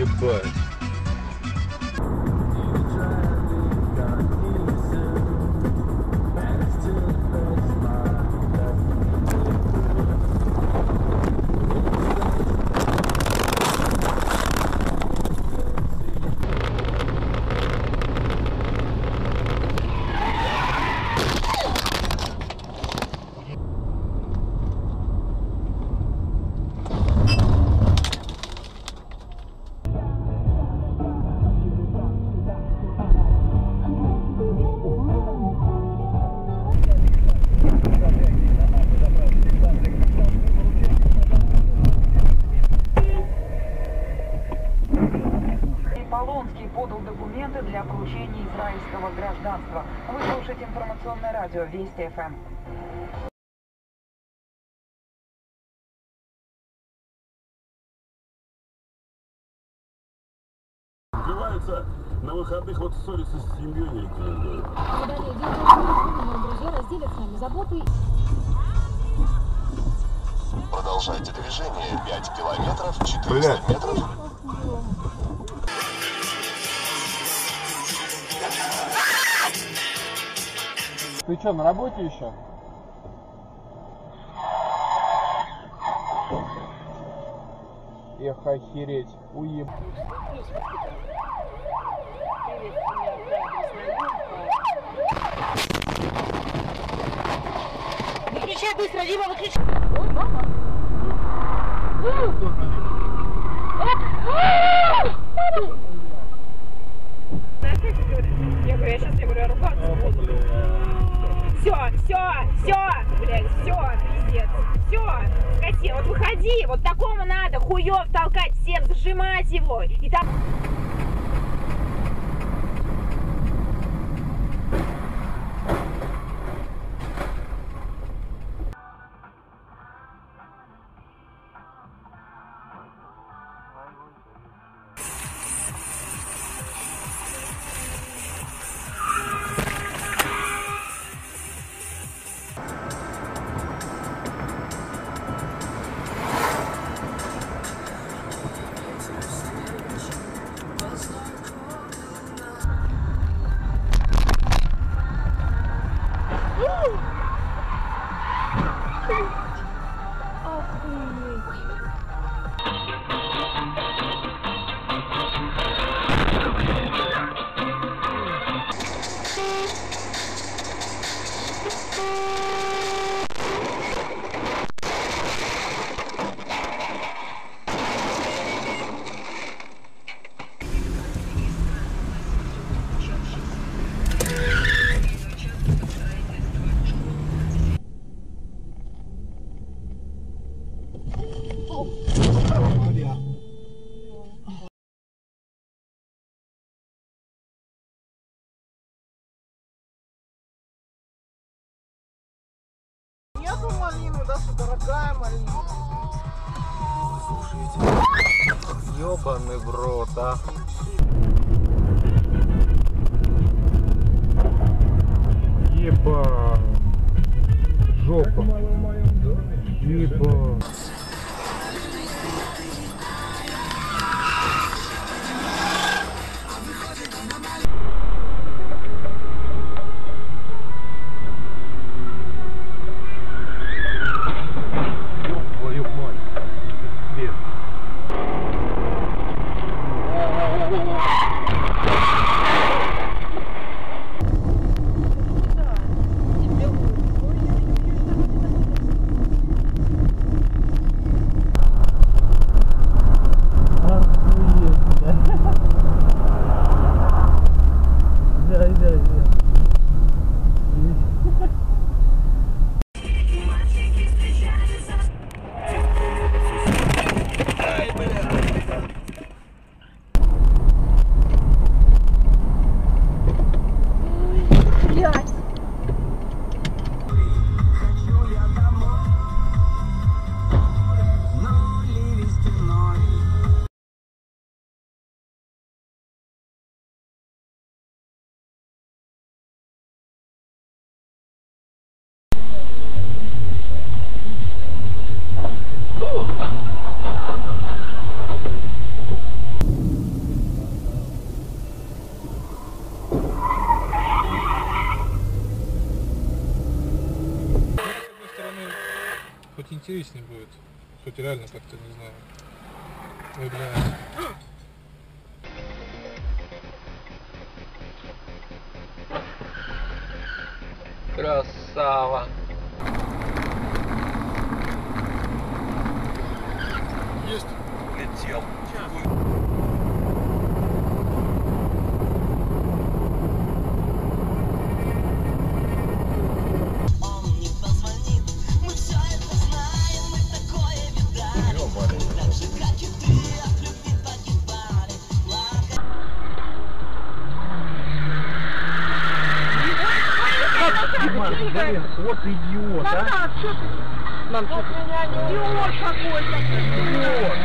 your butt. Поклонский подал документы для получения израильского гражданства. Вы слушаете информационное радио Вести ФМ. Открываются на выходных, вот ссориться с семьей не рекомендую. Друзья разделят с нами заботы. Продолжайте движение 5 километров 400 Блядь. метров. Ты что, на работе еще? Эх, охереть, уеб... Выключай быстро, Дима, выключай. Я все, блядь, все, пиздец, все, скотина, вот выходи, вот такому надо, хуев толкать всем, зажимать его, и там... Нету малины, да, что дорогая малина. Ёбаный в рот, а. Хоть интереснее будет, хоть реально как-то, не знаю. Бля. Красава. Есть. Летел. Дима, блин, вот идиот, а? Мам, что ты? Идиот какой-то. Идиот.